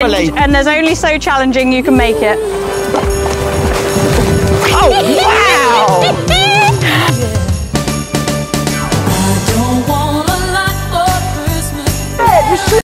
And there's only so challenging you can make it.